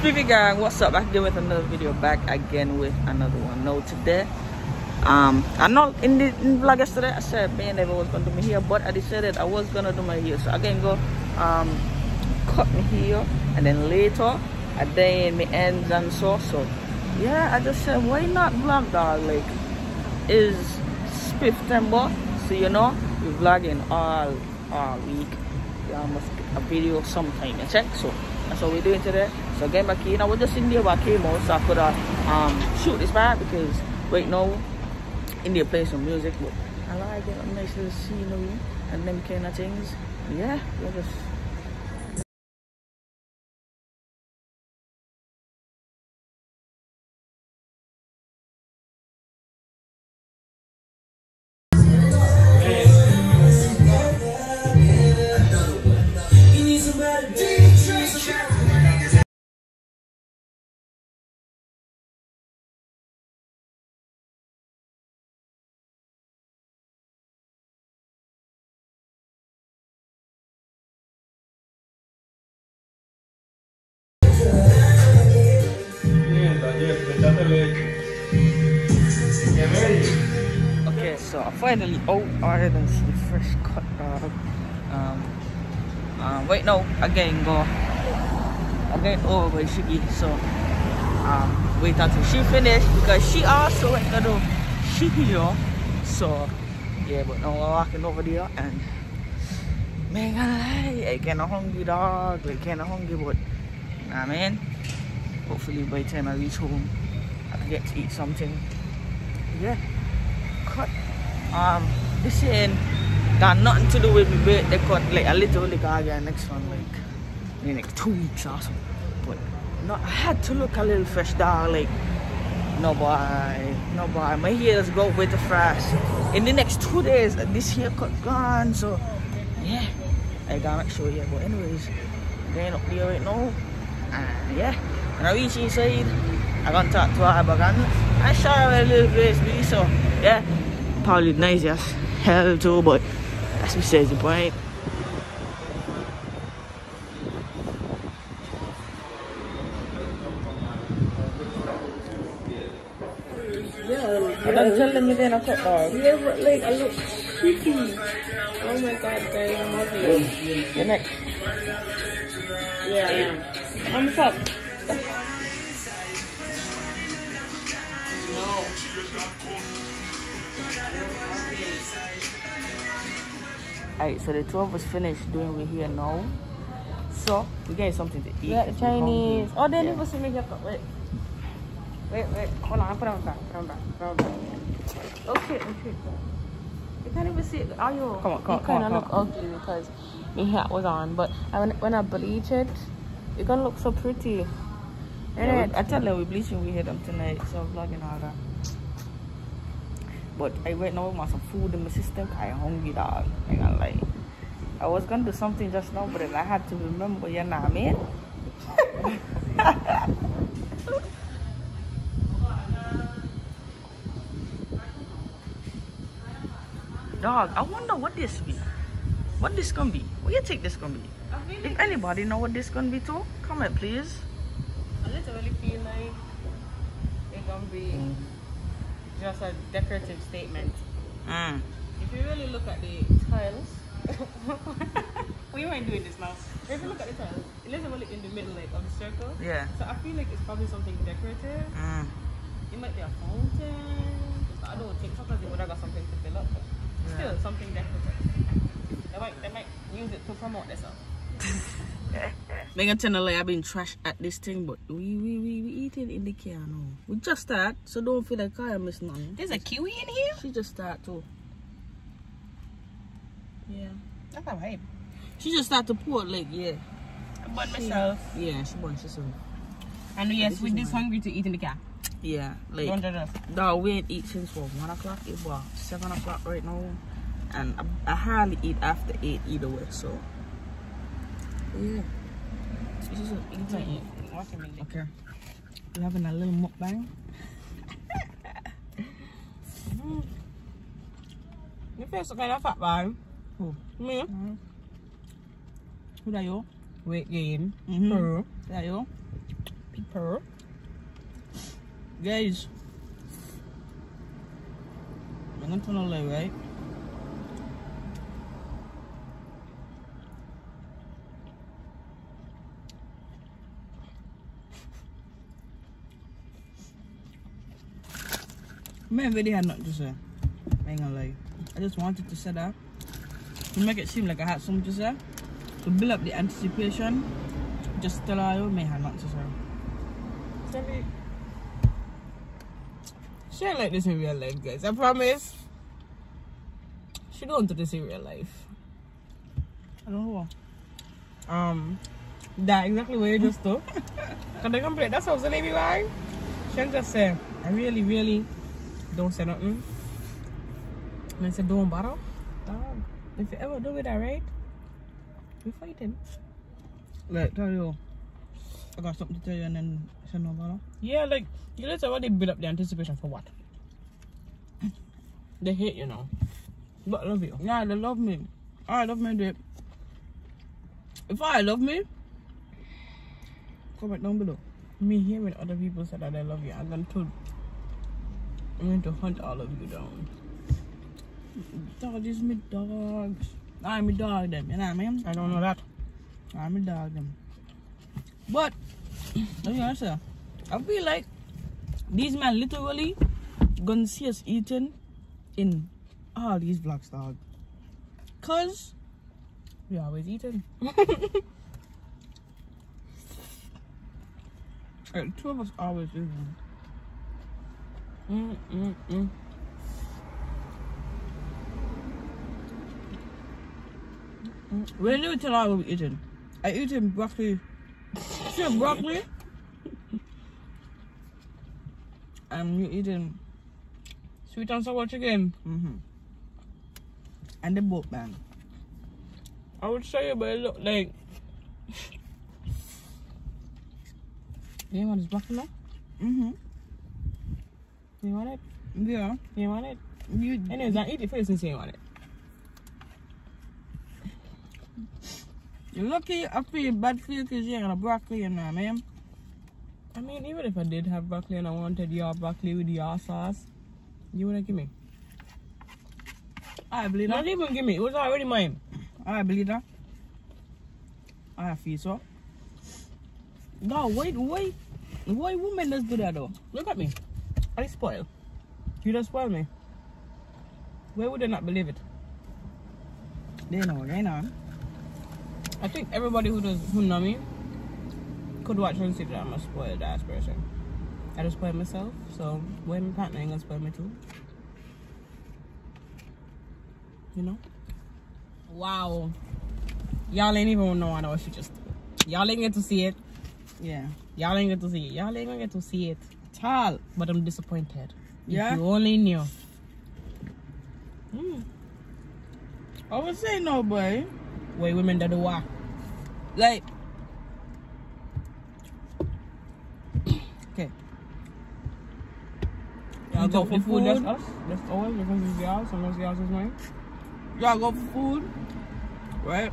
Spiffy gang, what's up? Again with another video. Back again with another one. No, today, um, I'm not in the, in vlog yesterday. I said and David was gonna do my hair, but I decided I was gonna do my hair. So i can go um, cut my hair, and then later I then my ends and so. So yeah, I just said why not vlog, dog? Like, is Spifftember, so you know we're vlogging all all week. Must get a video sometime. Check so. That's what we're doing today. So getting back here. Now we're just in there came out so I could uh, um, shoot this back because right now India playing some music but I like it, nice little scenery and them kind of things. Yeah, we're just Okay, so I finally out ordered and some fresh cut dog. Um, um, wait, no, again go. Again over by Shuggie, so um, wait until she finish because she also went to do here. So yeah, but now we're walking over there and man, I kinda hungry dog, like kinda hungry, but nah, man. Hopefully by the time I reach home, I get to eat something. Yeah cut. Um, this ain't got nothing to do with me birthday cut. Like a little like I get next one like in like two weeks or something. But no, I had to look a little fresh dog. Like no boy, no boy. My hair's go with the fresh. In the next two days, this haircut gone. So yeah, I gotta make sure. Yeah, but anyways, going up there right now. And yeah, when I reach inside, I gonna talk to her about I show her a little grace, me. So yeah, probably nice as hell too, but that's besides the point. Yeah, I don't tell them you didn't cut dog. yeah, but like I look pretty. Oh my god, guys, I'm ugly. Your neck. Yeah, I am. I'm fuck. Alright, so the two of us finished doing we here now. So we getting something to eat. Yeah, we Chinese. Oh, then Yeah. it was make up. Wait. Wait, wait. Hold on. Put on back. Put on back. Put on back. Okay, okay. You can't even see it. Are you? Come on, come on, You on, kind of look come ugly because my hat was on. But I, when, when I bleach it, you're gonna look so pretty. Yeah, And we- I tell them we bleaching we hit them tonight, so vlogging all that. But I went now want some food in my system. I hungry dog. I got like I was gonna do something just now, but then I had to remember. You know what I mean? Dog, I wonder what this be. What this gonna be? What you think this gonna be? If anybody know what this gonna be too, comment please. I literally feel like it's gonna be just a decorative statement. Mm. If you really look at the tiles, we weren't doing this now. If you look at the tiles, it literally in the middle like of the circle. Yeah. So I feel like it's probably something decorative. Mm. It might be a fountain. I don't think sometimes they would have got something to fill up, but still something decorative. They might they might use it to promote themselves. Megan like I've been trash at this thing, but we we we, in the car now. We just start, so don't feel like oh, I miss nothing. There's a kiwi in here. She just start too. Yeah. That's a vibe. She just start to pour like yeah. I bought myself. Yeah, she wants herself. And yes, This we're is this hungry to eat in the car. Yeah, like Don't judge us. dog, we ain't eat since what one o'clock. It was seven o'clock right now, and I, I hardly eat after eight either way. So yeah, just eating. Okay. We're having a little mukbang. You feel some kind of fat, man. Who? Me? Who that you? Weight gain. Mhm. Her. That you? Per. Guys, I'm gonna turn on light, right? I really had nothing to say. I ain't gonna lie. I just wanted to say that to make it seem like I had something to say. To build up the anticipation. Just tell her I may have nothing to say. Shelly. She ain't like this in real life, guys. I promise. She don't do this in real life. I don't know. Um, that exactly what you just do. Cause they complete. That's how the lady right. She just say, I really, really don't say nothing. And I said, don't bother. Dog. If you ever do it, alright, we fighting. Like, tell you, I got something to tell you and then say no bother. Yeah, like you literally build up the anticipation for what? They hate you now. But love you. Yeah, they love me. I love me, they. If I love me, comment down below. Me hearing other people say that they love you, I'm going to I'm going to hunt all of you down. Dog is me dogs. I'm a dog them, you know what I mean? I don't know that. I'm a dog them. But, you gonna say? I feel like these men literally gonna see us eating in all these vlogs, dog. Cause We always eating. like, two of us always eating. Mm, mm, mm. When you tell I we eating? I eating broccoli. Shrimp broccoli. and you eating Sweet and sour chicken. mm-hmm. and the boat man. I would show you, but it look like. You want this broccoli now? Mm-hmm. You want it? Yeah. You want it? You Anyways, I eat it first since you want it. you're lucky I feel bad for you because you ain't got a broccoli in there, man. I mean, even if I did have broccoli and I wanted your broccoli with your sauce, you wouldn't give me. I believe that. Not even give me. It was already mine. I believe that. I feel so. No, wait, wait. Why women does do that though? Look at me. I spoil. You just spoil me. Where would they not believe it? They know, they know. I think everybody who does who know me could watch and see that I'm a spoiled ass person. I just spoil myself, so when my partner ain't gonna spoil me too. You know? Wow. Y'all ain't even know I know what she just. Y'all ain't get to see it. Yeah. Y'all ain't get to see it. Y'all ain't gonna get to see it. Tall. But I'm disappointed. Yeah? If you only knew. Mm. I would say no, boy. Why women that do what? Like. Okay. Y'all go for for food, that's us. That's ours because it's y'all, sometimes y'all's is mine. Y'all go for food, right?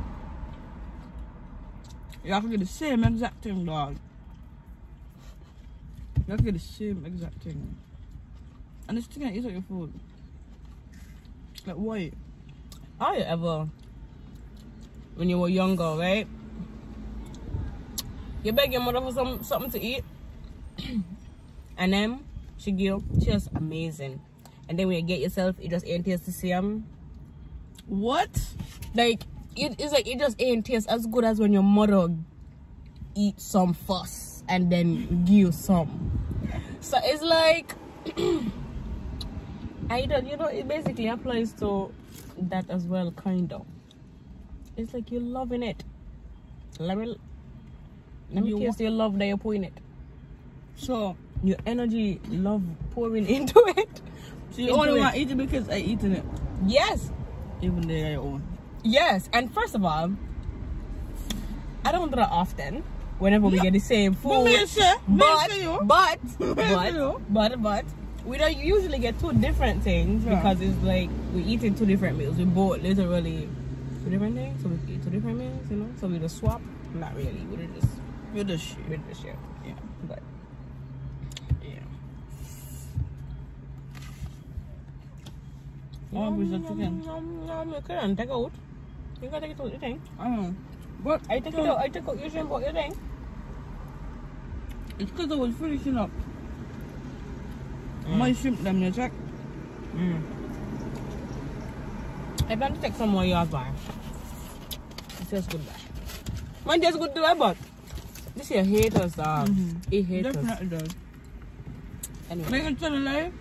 Y'all can get the same exact thing, dog. Y'all can get the same exact thing. And this thing I eat on your food. Like, why? How you ever, when you were younger, right? You beg your mother for some something to eat, and then she give just amazing, and then when you get yourself, it just ain't taste the same. What? Like it, it's like it just ain't taste as good as when your mother eat some fuss and then give you some. So it's like I don't, you know, it basically applies to that as well, kind of. It's like you're loving it. Let me let me You taste your love that you're pouring it. So, Your energy, love pouring into it. so you Into only it. want to eat it because I eating it. Yes, Even they are your own. Yes, and first of all, I don't do that often. Whenever we get the same food, me say, me but you. but but but but we don't usually get two different things because it's like we eating two different meals. We both literally two different things, so we eat two different meals, you know. So we just swap. Not really. We just We just shit. with the shit. Yeah. But yeah. One piece of chicken. Um, um, you can take out. You can take it out, you think? I know. But I take it out, I take out your what you think? It's because I was finishing up Mm. my shrimp them, you check. Mm. I to take some more yours by. It tastes good. Mine tastes good too, but this here haters, dog. Mhm. It haters. Definitely does. Anyway. Make it tell a lie.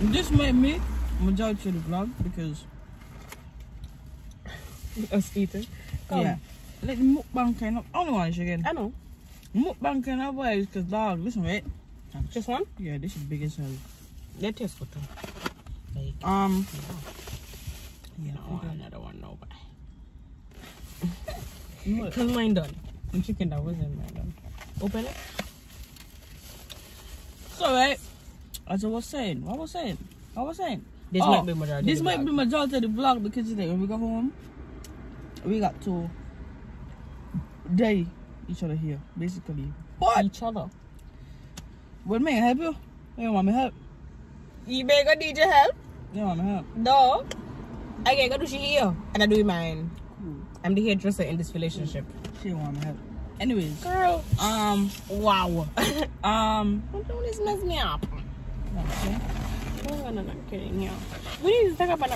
This made me majority of the vlog because Us eating. Come. yeah, like the mukbang kind of only one again. I know. Mukbang kind of boys, cause dog, listen wait. Just one? Yeah, this is big as hell. They taste good too. Like, Um, yeah, yeah, no, another one, no, but. Because mine done. The chicken that was in mine done. Open it. So right, as I was saying, what was saying, what was saying. This Oh, might be majority. This might be vlog. majority of the vlog because today when we go home, we got to day each other here, basically. But each other. when me help you, you want me help? You better need your help. You want me help? No. I can't go do she here. And I do mine. Cool. I'm the hairdresser in this relationship. She want me help. Anyways, Girl. um, Wow. um, Don't do this mess me up. okay. I'm not kidding you. We need to talk about.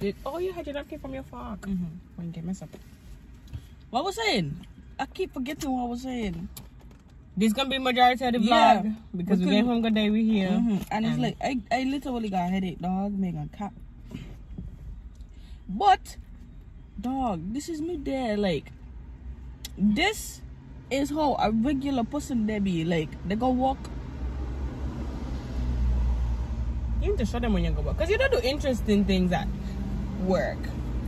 Did, oh, you had your napkin from your fork. Mhm. When you get messed up. what was saying? I keep forgetting what I was saying. This gonna be majority of the Yeah, vlog because we came home good day. We here. Mhm. And it's like I, I literally got a headache, dog. Make a cap. But, dog, this is me there. Like, this is how a regular person they be. Like, they go walk. You need to show them when you go back because you don't do interesting things at work.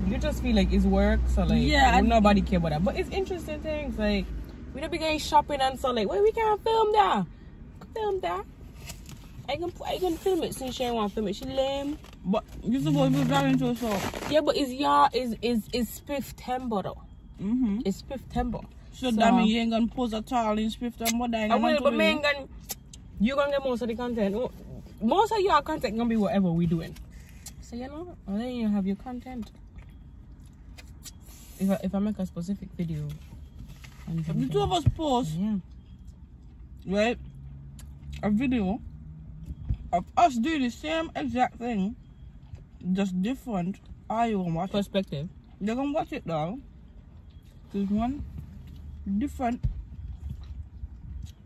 You just feel like it's work, so like Yeah, nobody care about that. But it's interesting things like we don't be going shopping and so like, wait, we can't film that. Film that. I can I can film it since she ain't want to film it. She lame. But you supposed to be driving to a shop. Yeah, but it's yeah, is is is Spifftember though. Mm-hmm. It's Spifftember. So, So- that mean you ain't gonna post at all in and what I will, but man, gonna, you gonna get most of the content. Most of your content gonna be whatever we doing. So you know, and then you have your content. If I, if I make a specific video, and If the two of us post, yeah, right, a video of us doing the same exact thing, just different, are you gonna watch it? perspective. They're gonna watch it though. There's one different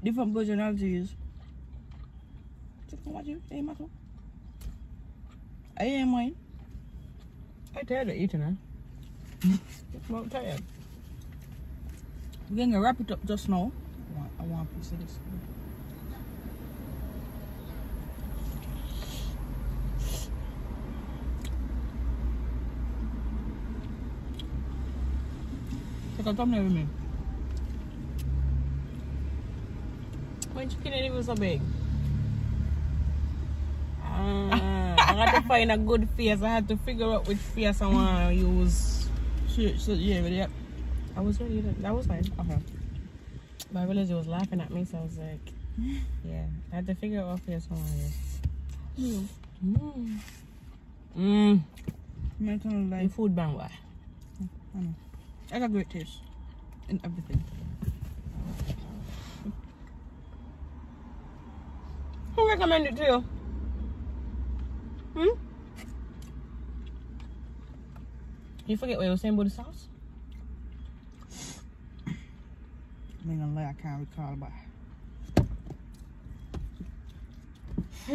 different personalities. Just gonna watch it. Hey, Marco. I am mine. I tired of eating it. I'm tired. We're gonna wrap it up just now. I want, I want a piece of this. Take a thumbnail with me. My chicken ain't even so big. Ah, I had to find a good face. I had to figure out which face I want to use. So, so yeah, ready up. I was ready. To, that was fine. Okay. But I realized he was laughing at me, so I was like, yeah. I had to figure out what face I want to use. Mmm. Mmm. My kind of The food bang why? I got great taste in everything. Who recommended it to you? Hmm? You forget what you were saying about the sauce? I'm not gonna lie, I can't recall, but.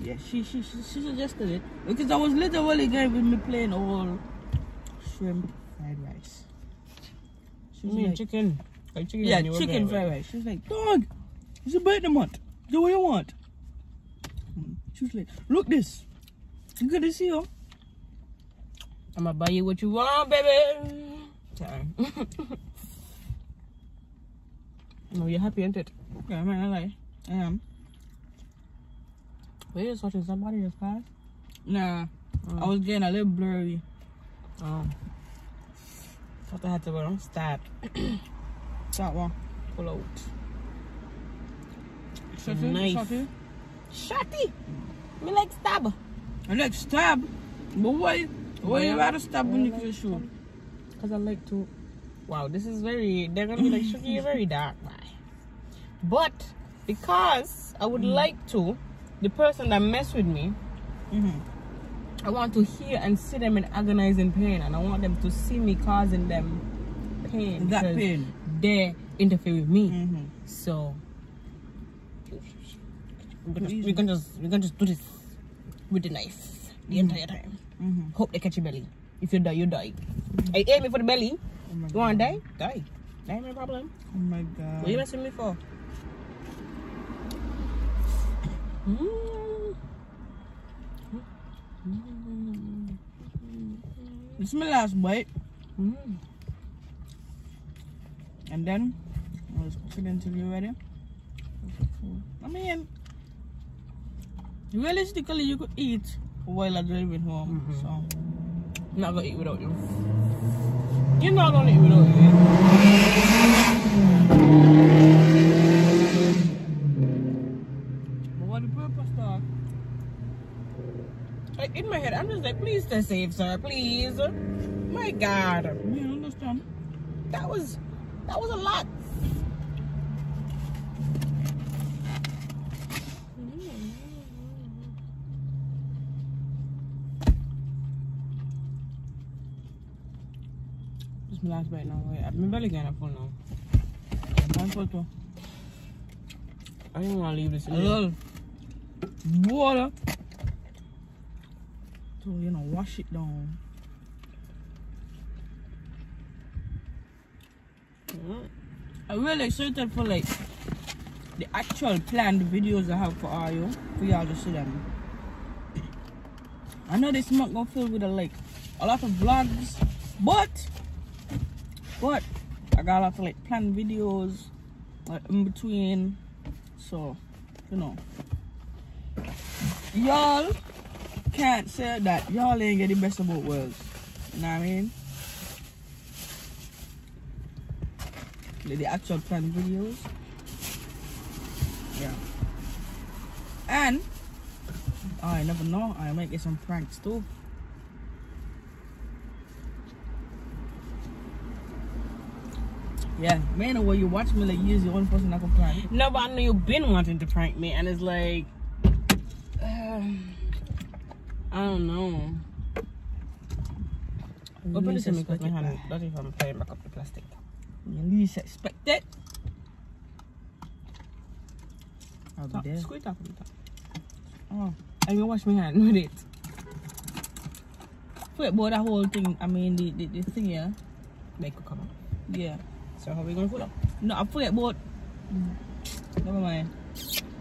yeah, she, she she she suggested it because I was literally going with me plain old shrimp fried rice. She was mean like, chicken? Like chicken yeah, and you were chicken fried rice. She was like, dog, it's a birthday month. Do what you want. Look this. You good to see you. I'm gonna buy you what you want, baby. Sorry. no, you're happy, ain't it? Yeah, I'm not lie. I am. We're just watching somebody just pass. Nah, Mm. I was getting a little blurry. Oh. Thought I had to go start. That one. Pull out. Shotty, Knife. shotty. Shotty! Me like stab. I like stab. But why? Why you rather stab when you shoot? Because I like to. Wow, this is very. They're gonna be like, Shuggie, you're very dark, man. But because I would like to, the person that mess with me, Mm-hmm. I want to hear and see them in agonizing pain, and I want them to see me causing them pain. That pain. They interfere with me. Mm-hmm. So we can, just, we can just we can just do this with the knife the entire time. Mm-hmm. Hope they catch your belly. If you die, you die. I aim me for the belly. Oh You wanna die? Die. That ain't my problem. Oh my god. What are you messing me for? Mm. This is my last bite. Mm. And then I'll just cook it until you're ready. I mean, realistically, you could eat while I'm driving home. Mhm. So, Not gonna eat without you. You're not gonna eat without you. but what the purpose, dog? Like in my head, I'm just like, please stay safe, sir. Please. My God, You understand? that was that was a lot. This is my last bite now. Wait, I'm barely getting full now. One photo. I didn't want to leave this. A in little water. So, you know, wash it down. I'm really excited for like the actual planned videos I have for all you, for y'all to see them. I know this not gonna fill with a like a lot of vlogs, but but I got a lot of like planned videos like in between. So, you know. Y'all can't say that y'all ain't get the best of both worlds. You know what I mean? Like the actual planned videos. Yeah. And I never know. I might get some pranks too. Yeah, man, when you watch me like you're the only person that can prank. No, but I know you've been wanting to prank me, and it's like, um, I don't know. Open this me because my hand doesn't even playing back up the plastic. You least expect it. I'll be there. squeeze up on the top. Oh. I can wash my hand with it. Wait, about that whole thing. I mean, the, the, the thing, yeah. Make it come. Yeah. So how we gonna pull up? No, I forget about. Never mind.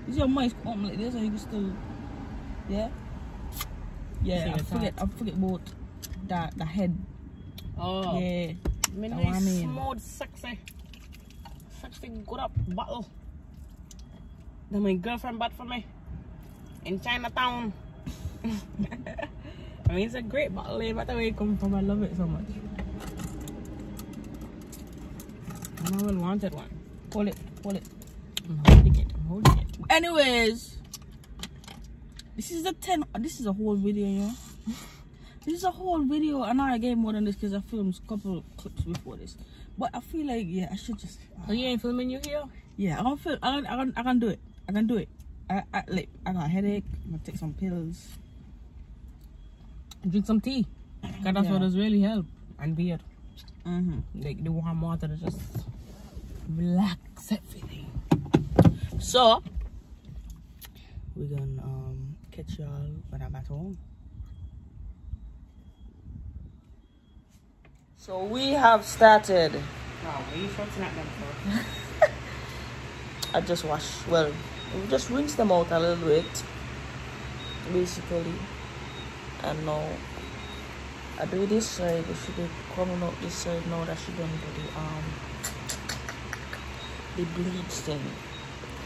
Is your mic up like this, or you can still? Yeah. Yeah, I forget. I forget about that the head. Oh, Yeah. what I mean. smooth, sexy, sexy, good up bottle. That my girlfriend bought for me in Chinatown. I mean, it's a great bottle, but the way it comes from, I love it so much. And I will wanted one. Hold it. Hold it. I'm holding it. I'm holding it. Anyways, this is a ten. This is a whole video, yeah. This is a whole video, and I gave more than this because I filmed a couple of clips before this. But I feel like yeah, I should just So you ain't filming you here? yeah. I can film. I can, I can. I can do it. I can do it. I, I like. I got a headache. I'm gonna take some pills. Drink some tea. Cause that's Yeah. what does really help. And beer. Mm-hmm. Like the warm water to just relax everything. So we're gonna um catch y'all when I'm at home. So we have started. Wow, are you shouting at them? I just wash well, we just rinse them out a little bit, basically. And now I do this side. It should be coming up this side now that she done do the um the bleed thing.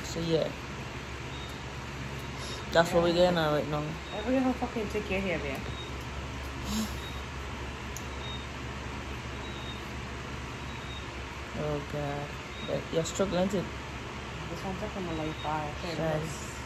So yeah. That's yeah, what we're getting at right now. We're gonna fucking take your hair there. oh god. But you're struggling to this one's like a life bar.